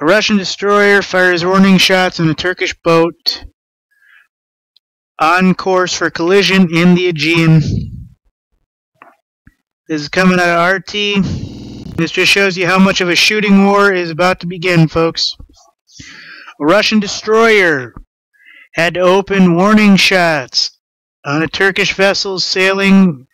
A Russian destroyer fires warning shots on a Turkish boat on course for collision in the Aegean. This is coming out of RT. This just shows you how much of a shooting war is about to begin, folks. A Russian destroyer had to open warning shots on a Turkish vessel sailing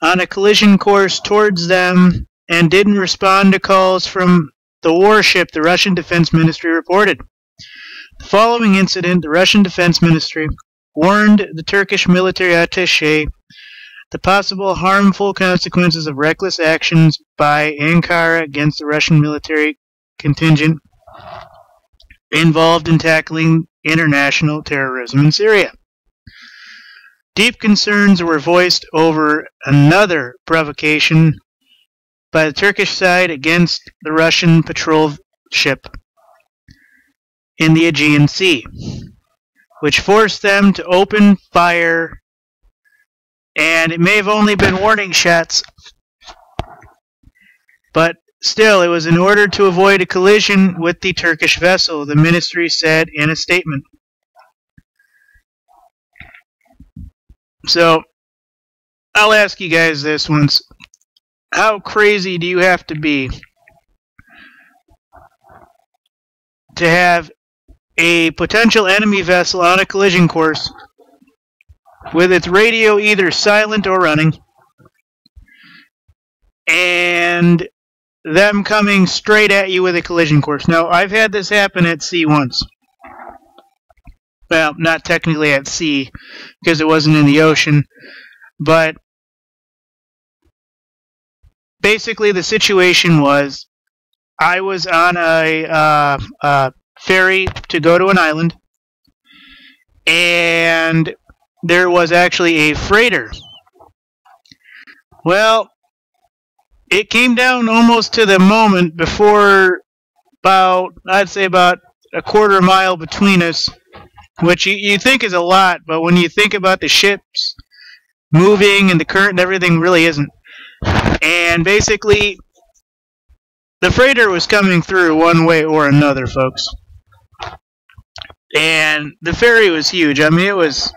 on a collision course towards them and didn't respond to calls from the warship, the Russian Defense Ministry reported. The following incident, the Russian Defense Ministry warned the Turkish military attaché the possible harmful consequences of reckless actions by Ankara against the Russian military contingent involved in tackling international terrorism in Syria. Deep concerns were voiced over another provocation by the Turkish side against the Russian patrol ship in the Aegean Sea, which forced them to open fire, and it may have only been warning shots, but still, it was in order to avoid a collision with the Turkish vessel, the ministry said in a statement. So, I'll ask you guys this once. How crazy do you have to be to have a potential enemy vessel on a collision course with its radio either silent or running and them coming straight at you with a collision course. Now, I've had this happen at sea once. Well, not technically at sea because it wasn't in the ocean, but basically the situation was I was on a uh, uh, ferry to go to an island, and there was actually a freighter. Well, it came down almost to the moment before about, I'd say about a quarter mile between us, which you, you think is a lot, but when you think about the ships moving and the current and everything, really isn't. And basically, the freighter was coming through one way or another, folks. And the ferry was huge. I mean, it was,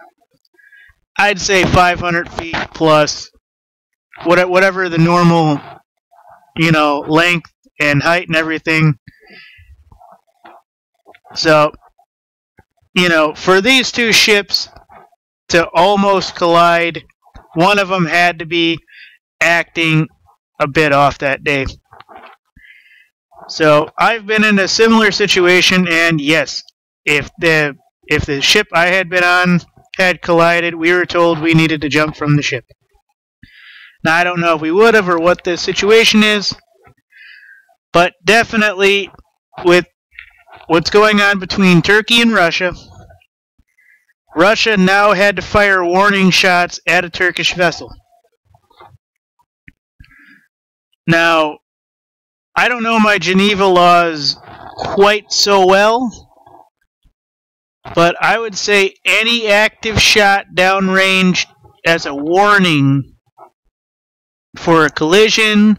I'd say 500 feet plus, whatever the normal, you know, length and height and everything. So, you know, for these two ships to almost collide, one of them had to be acting a bit off that day. So I've been in a similar situation, and yes, if the if the ship I had been on had collided, we were told we needed to jump from the ship. Now I don't know if we would have or what the situation is, but definitely with what's going on between Turkey and Russia, Russia now had to fire warning shots at a Turkish vessel. Now, I don't know my Geneva laws quite so well, but I would say any active shot downrange as a warning for a collision,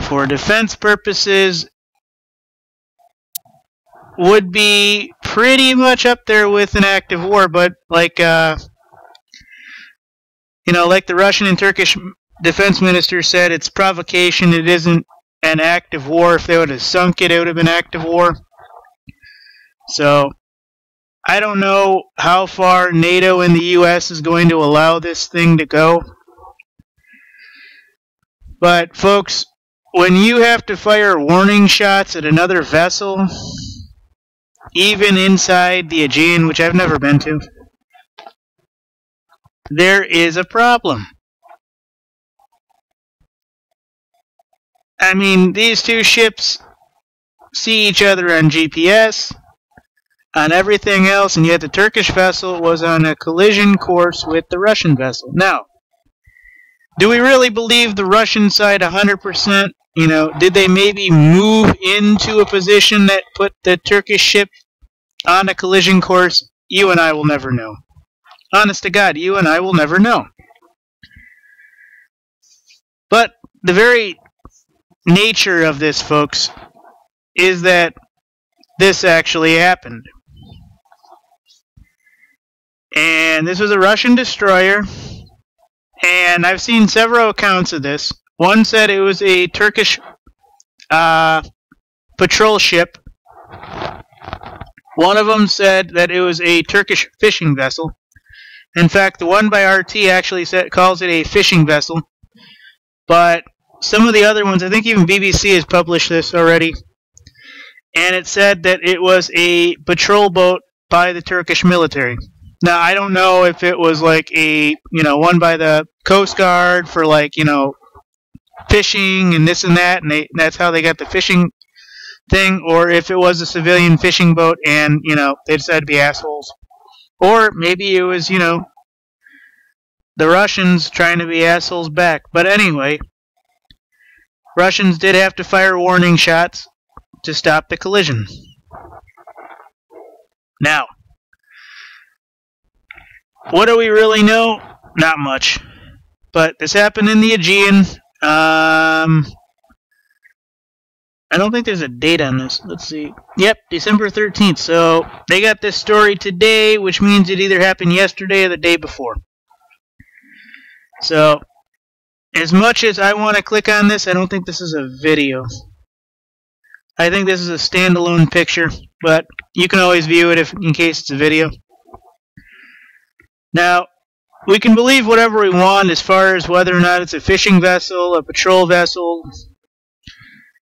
for defense purposes, would be pretty much up there with an active war, but like, uh, you know, like the Russian and Turkish defense minister said it's provocation. It isn't an act of war. If they would have sunk it, it would have been act of war. So I don't know how far NATO and the U.S. is going to allow this thing to go. But folks, when you have to fire warning shots at another vessel, even inside the Aegean, which I've never been to, there is a problem. I mean, these two ships see each other on GPS, on everything else, and yet the Turkish vessel was on a collision course with the Russian vessel. Now, do we really believe the Russian side 100%? You know, did they maybe move into a position that put the Turkish ship on a collision course? You and I will never know. Honest to God, you and I will never know. But the very nature of this, folks, is that this actually happened. And this was a Russian destroyer. And I've seen several accounts of this. One said it was a Turkish uh, patrol ship. One of them said that it was a Turkish fishing vessel. In fact, the one by RT actually said, calls it a fishing vessel. But some of the other ones, I think even BBC has published this already, and it said that it was a patrol boat by the Turkish military. Now, I don't know if it was like a, you know, one by the Coast Guard for like, you know, fishing and this and that, and they, that's how they got the fishing thing, or if it was a civilian fishing boat and, you know, they decided to be assholes. Or maybe it was, you know, the Russians trying to be assholes back. But anyway, Russians did have to fire warning shots to stop the collision. Now, what do we really know? Not much. But this happened in the Aegean. Um, I don't think there's a date on this. Let's see. Yep, December 13th. So they got this story today, which means it either happened yesterday or the day before. So, as much as I want to click on this, I don't think this is a video. I think this is a standalone picture, but you can always view it if in case it's a video. Now, we can believe whatever we want as far as whether or not it's a fishing vessel, a patrol vessel,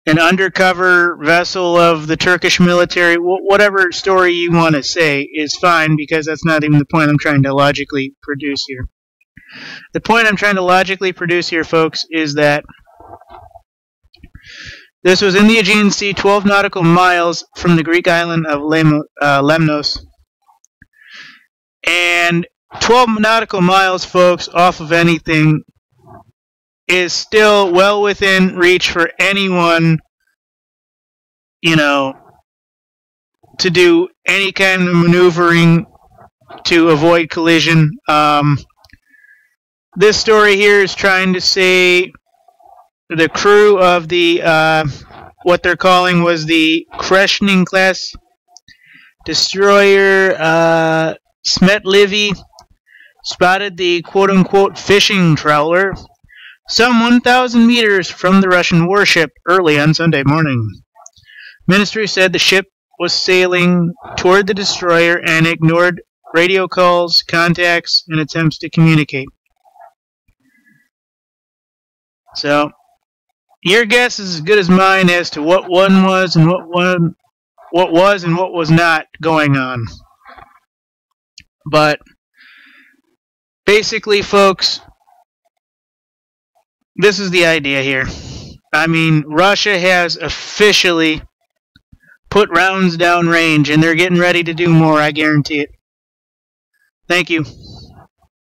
an undercover vessel of the Turkish military, whatever story you want to say is fine because that's not even the point I'm trying to logically produce here. The point I'm trying to logically produce here, folks, is that this was in the Aegean Sea, 12 nautical miles from the Greek island of uh, Lemnos. And 12 nautical miles, folks, off of anything is still well within reach for anyone, you know, to do any kind of maneuvering to avoid collision. Um, this story here is trying to say the crew of the uh, what they're calling was the Kreshning class destroyer uh, Smetlivy spotted the quote-unquote fishing trawler some 1,000 meters from the Russian warship early on Sunday morning. Ministry said the ship was sailing toward the destroyer and ignored radio calls, contacts, and attempts to communicate. So, your guess is as good as mine as to what one was and what one what was and what was not going on. But basically, folks, this is the idea here. I mean, Russia has officially put rounds down range, and they're getting ready to do more, I guarantee it. Thank you.